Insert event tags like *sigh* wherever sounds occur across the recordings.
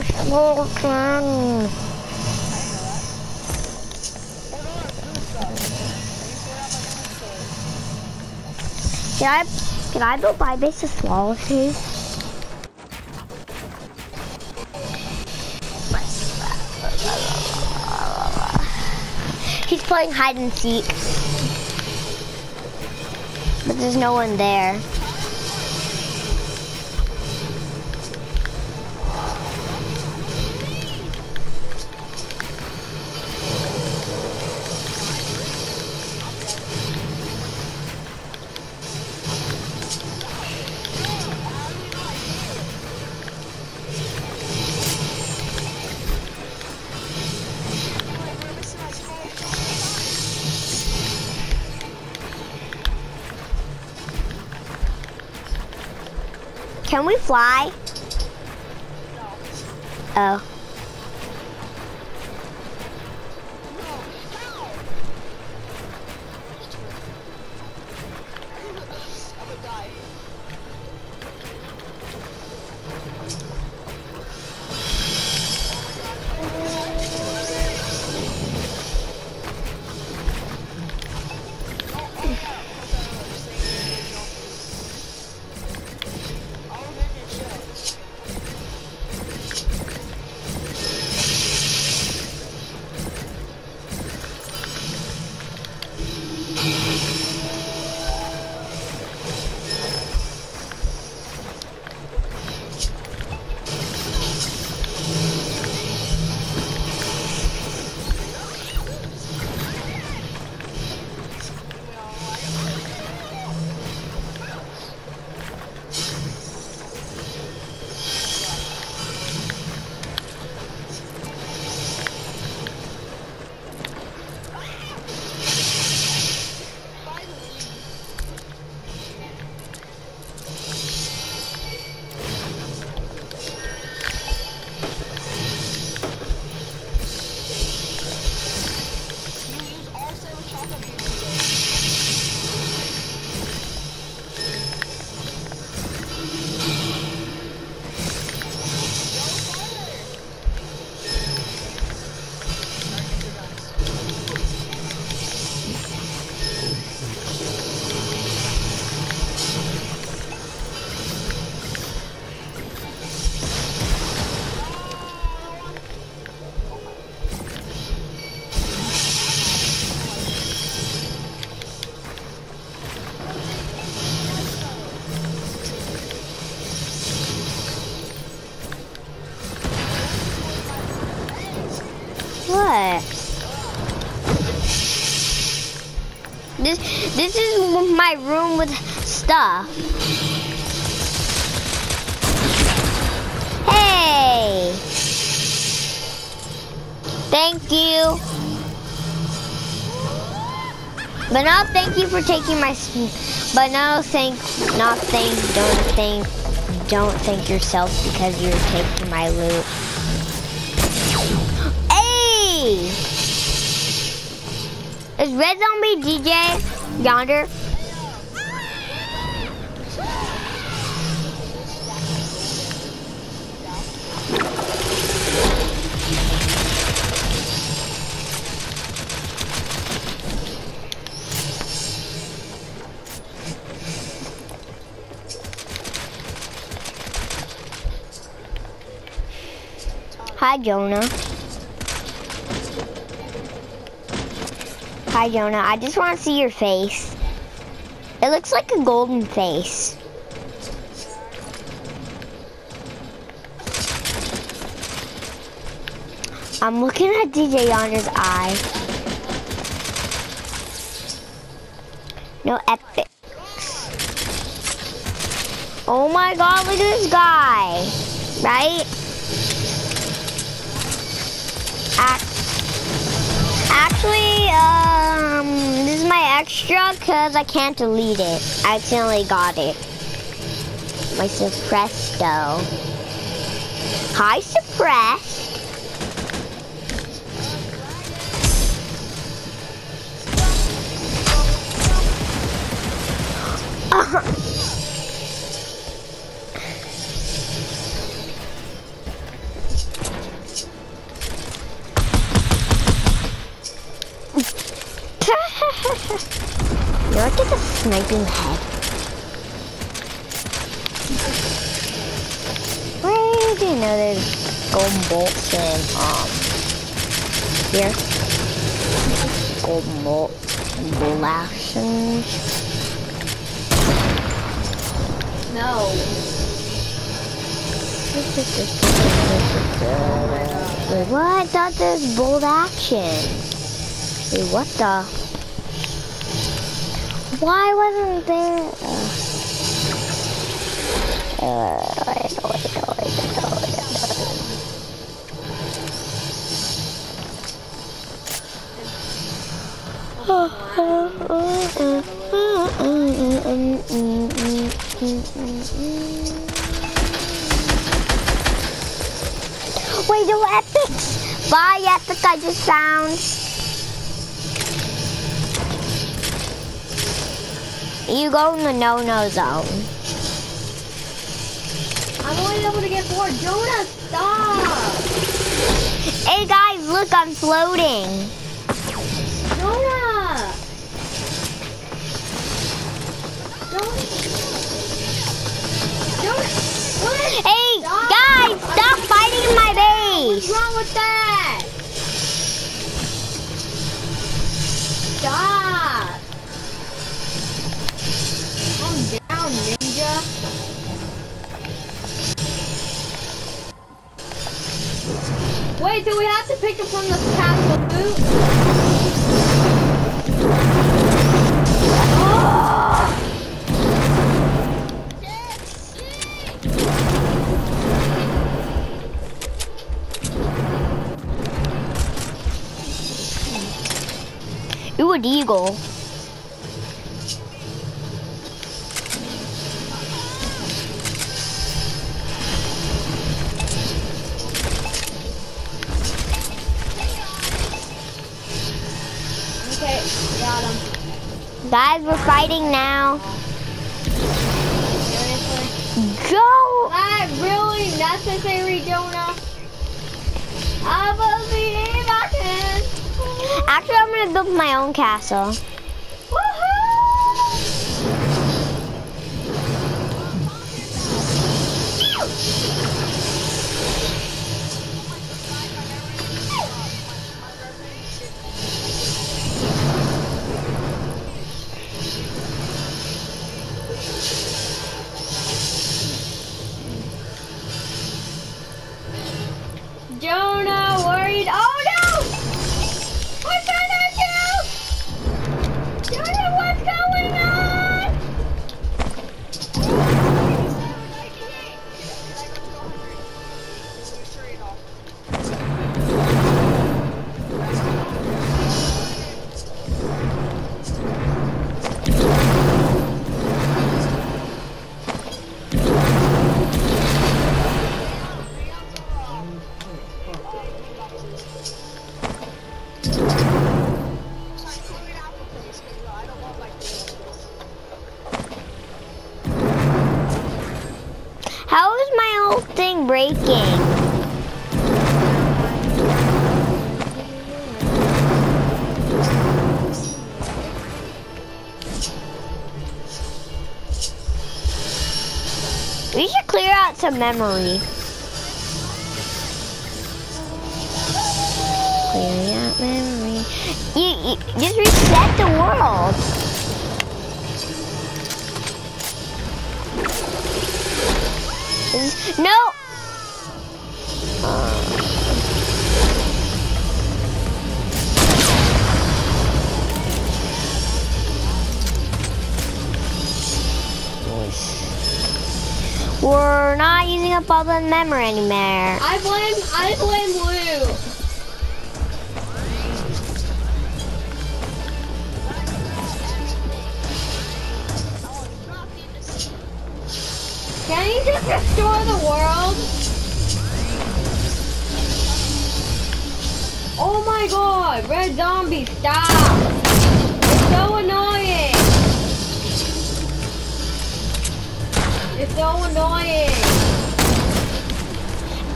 you're smoking. Can I, can I build my base of flawlesses? He's playing hide and seek. But there's no one there. Can we fly? Oh. Stuff. Hey. Thank you. But no, thank you for taking my. But no, thank, not thank, don't thank, don't thank yourself because you're taking my loot. Hey! Is Red Zombie DJ yonder? Hi, Jonah. Hi, Jonah. I just want to see your face. It looks like a golden face. I'm looking at DJ Yonder's eye. No epic. Oh my god, look at this guy. Right? Actually, um, this is my extra because I can't delete it. I accidentally got it. My suppresto. Hi, suppressed. *gasps* You know there's golden bolts and um here? Golden bolts and blastions. No. Wait, what? I thought there's bold action. Wait, what the? Why wasn't there? Uh, wait, wait, the epics! Bye, epic I just found. You go in the no-no zone. I'm only able to get four. Jonah, stop! Hey guys, look, I'm floating. Jonah! Hey, Stop. guys, stop fighting in my What's wrong with that? Stop! Calm down, ninja. Wait, do we have to pick up from the castle loot? An eagle. Okay, got him. Guys, we're fighting now. Seriously? Go! That really necessary, Jonah? I I. Actually, I'm gonna build my own castle. We should clear out some memory. Clearing out memory. You, you just reset the world. No. We're not using up all the memory anymore. I blame I blame Lou. Can you just restore the world? Oh my god, red zombie, stop! It's so annoying!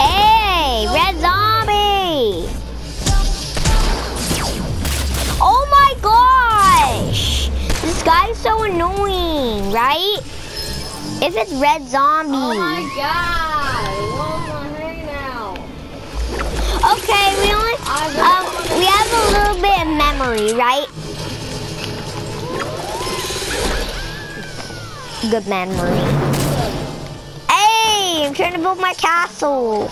Hey, red zombie! Oh my god! right? If it's red zombie. Oh my god! I hanging out? Okay, we only um we have a little bit of memory, right? Good memory. I'm trying to build my castle. *gasps*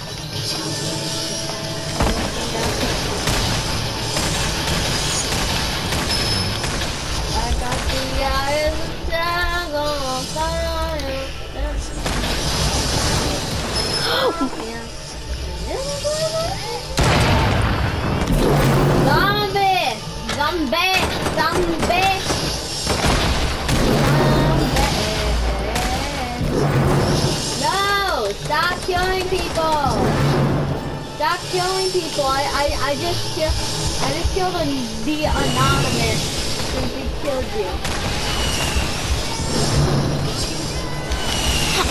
Zombie! Zombie! Zombie! Killing people! Stop killing people! I, I, I just killed I just killed a, the anonymous since he killed you.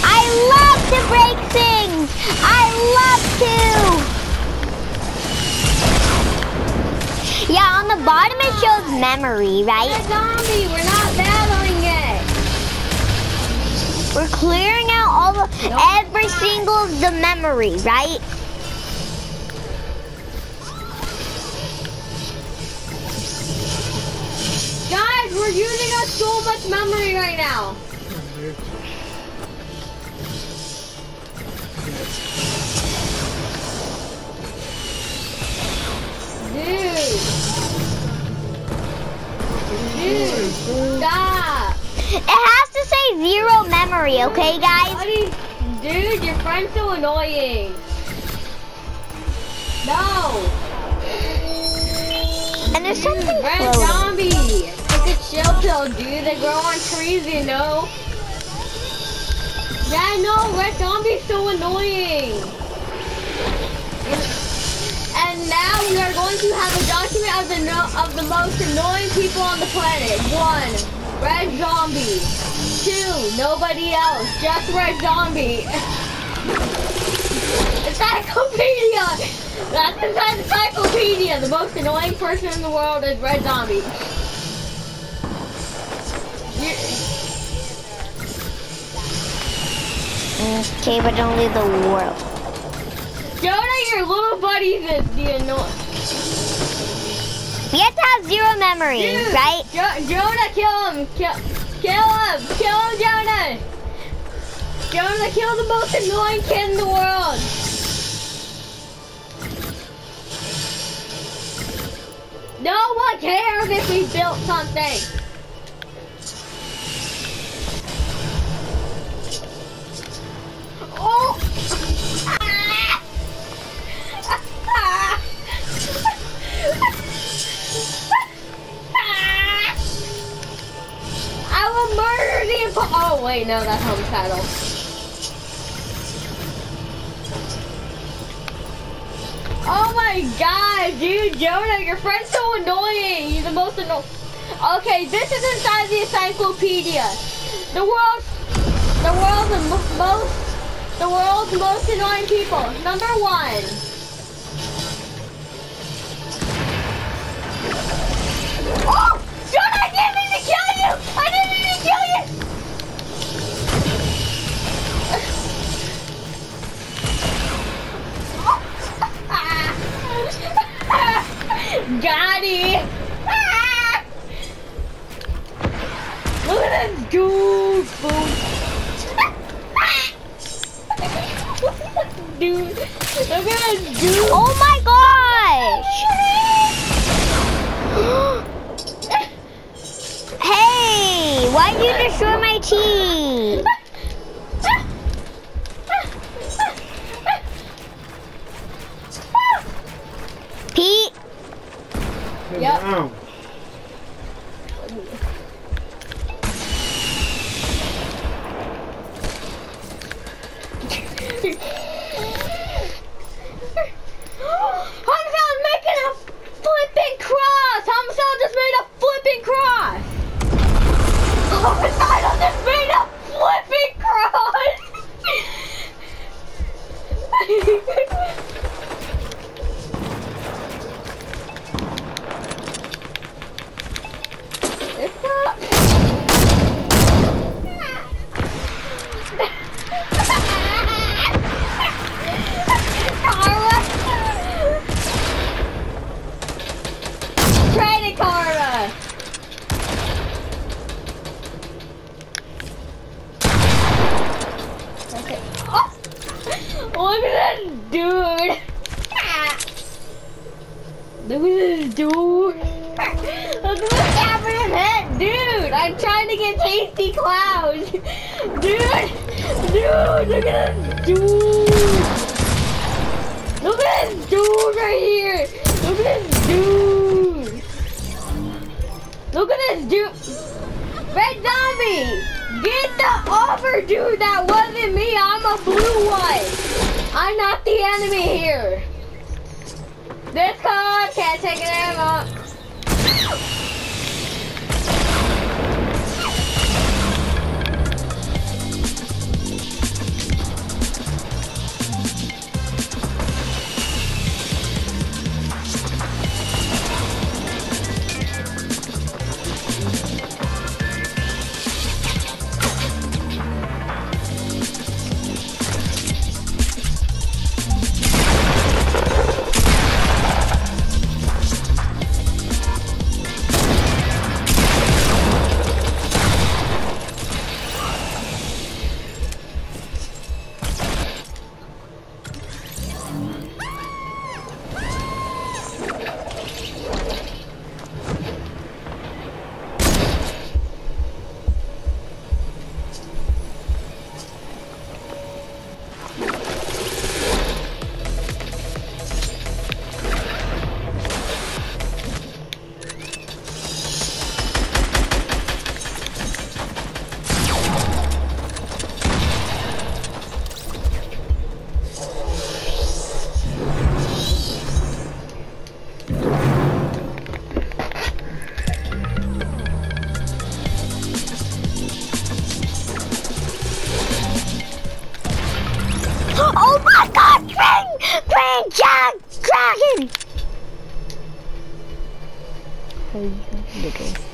I love to break things. I love to. Yeah, on the bottom it shows memory, right? zombie! We're not battling it! We're clearing all the No, every single the memory, right? Guys, we're using up so much memory right now. Dude. Dude, stop. It has to say zero memory, okay, guys? Buddy, dude, your friend's so annoying. No. And there's something Dude, red floating. zombie. Take a chill pill, dude. They grow on trees, you know. Yeah, I know. Red zombie's so annoying. And now we are going to have a document of the no of the most annoying people on the planet. One, red zombie. Two, nobody else, just red zombie. Encyclopedia! That's inside the encyclopedia! The most annoying person in the world is Red Zombie. Okay, but only the world. Jonah, your little buddy is the annoying. We have to have zero memory, Dude, right? Jo- Jonah, kill him! Kill, kill him! Kill him, Jonah! Jonah, kill the most annoying kid in the world! No one cares if we built something! Oh wait, no, that's homicidal. Oh my god, dude, Jonah, your friend's so annoying. He's the most annoying. Okay, this is inside the encyclopedia. The world's, the world's most, the world's most annoying people. Number one. Oh, Jonah, I didn't mean to kill you. I didn't mean to kill you. It! Ah! Look at this dude! *laughs* dude! Look at this dude! Oh Homicide just made a flipping this dude. Look at this dude right here. Look at this dude. Look at this dude. Red zombie. Get the over, dude. That wasn't me. I'm a blue one. I'm not the enemy here. This car can't take it anymore. Oh my god, Green! Green Jack Dragon! Dude,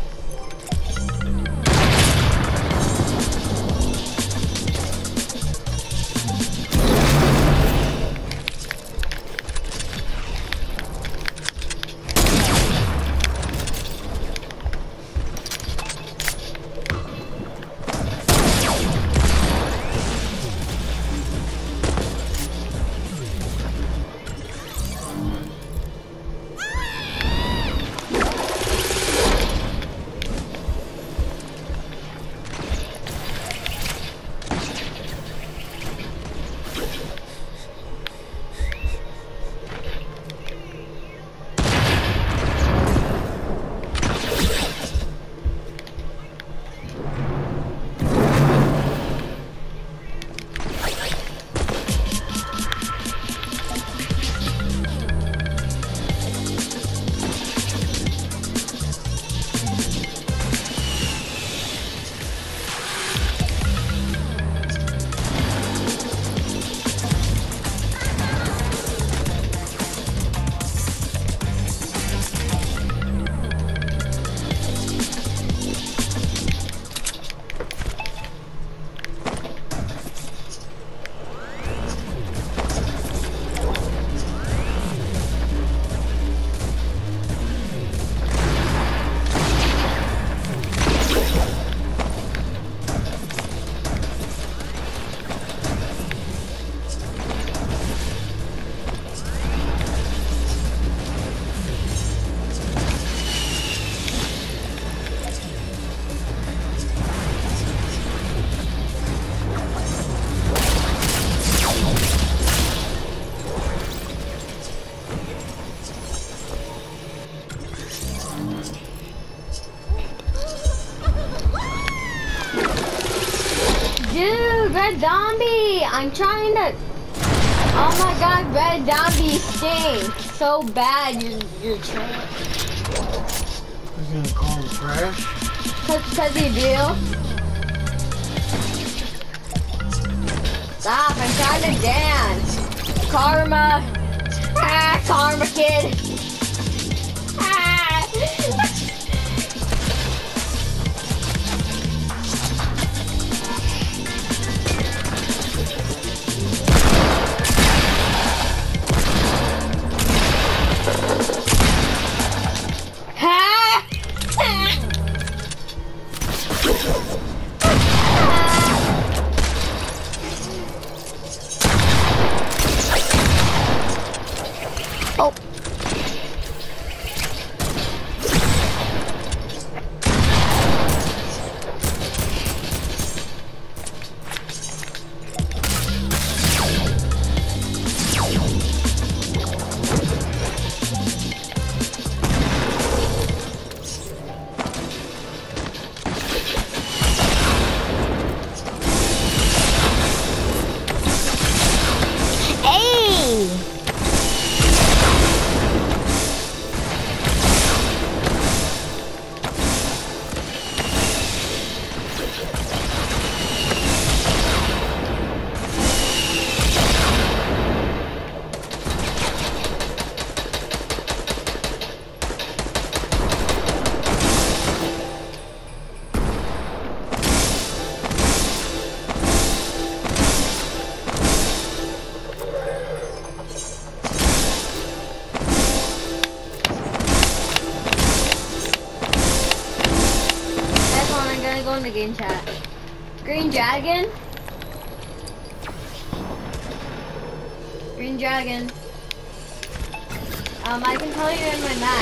I'm trying to. Oh my god, Red Zombie stinks so bad. You're, you're trying. Who's gonna call him trash? Cause, cause you do. Stop, I'm trying to dance. Karma. Ah, *laughs* Karma Kid.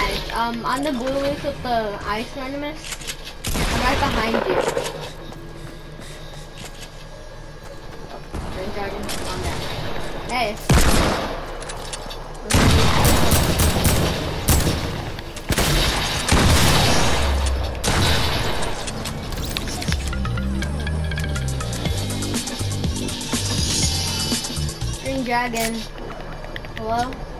My. Um, on the blue list with the ice ornaments, I'm right behind you. Oh, Dragon, on there. Hey. Green Dragon. Hello?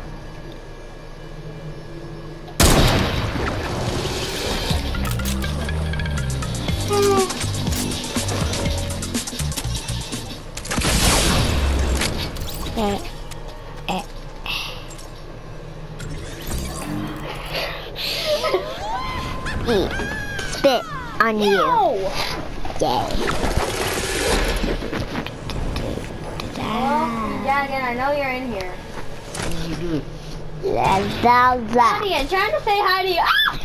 Spit on you. No! Yay. Green Dragon, I know you're in here. You do it. La la la. Honey, I'm trying to say hi to you. Ah!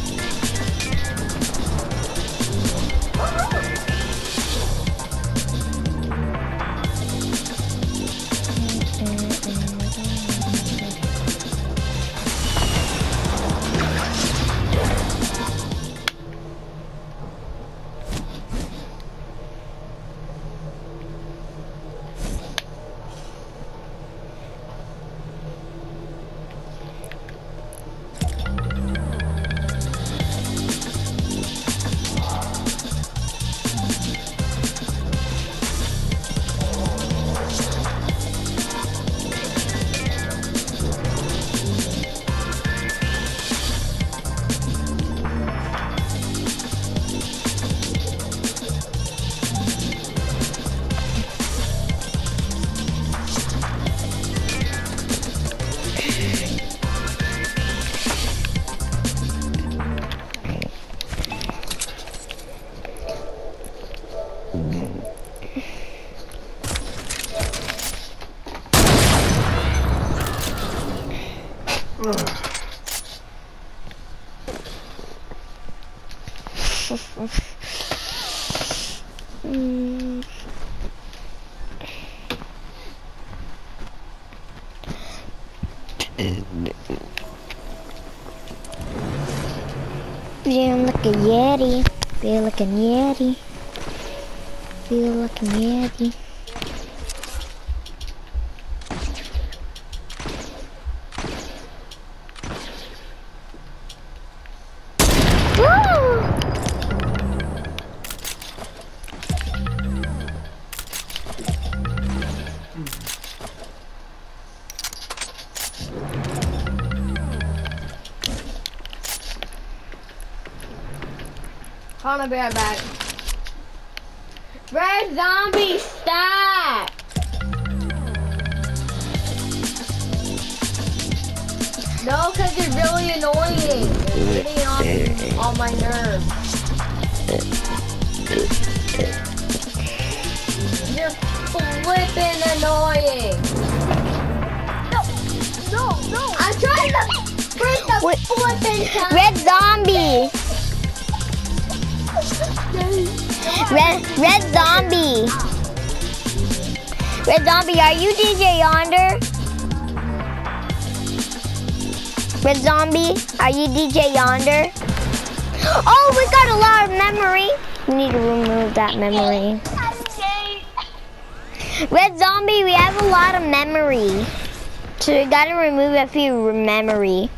Feel like a yeti. Feel like a yeti. Feel like a yeti. On, be right back. Red zombie, stop! No, because you're really annoying. You're getting on, on my nerves. You're flipping annoying. No, no, no. I'm trying to break the Wait. flipping time. Red zombie. Red red zombie. Red zombie, are you DJ Yonder? Red zombie, are you DJ Yonder? Oh, we got a lot of memory. We need to remove that memory. Red zombie, we have a lot of memory. So we gotta remove a few memory.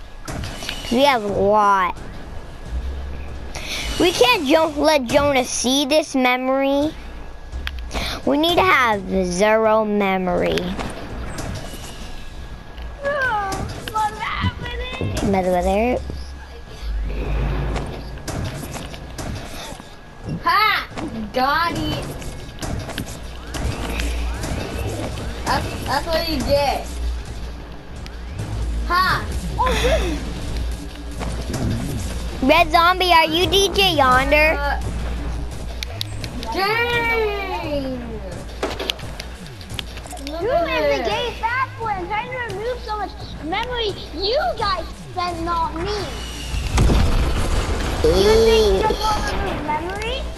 We have a lot. We can't jo- let Jonah see this memory. We need to have zero memory. By the way, there. Ha! Got it. That's, that's what you did. Ha! Oh, Red Zombie, are you DJ Yonder? Uh, Dang! Look You at the gay fat one trying to remove so much memory you guys spend, not me. You think you just want to remove memory?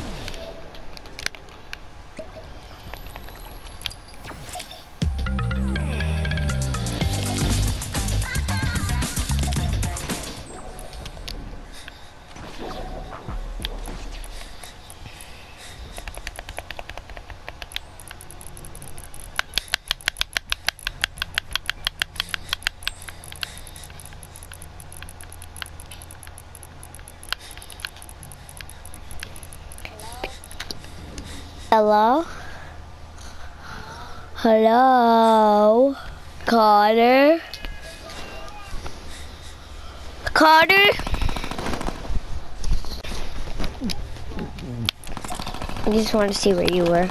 Hello? Hello? Carter? Carter? I just want to see where you were.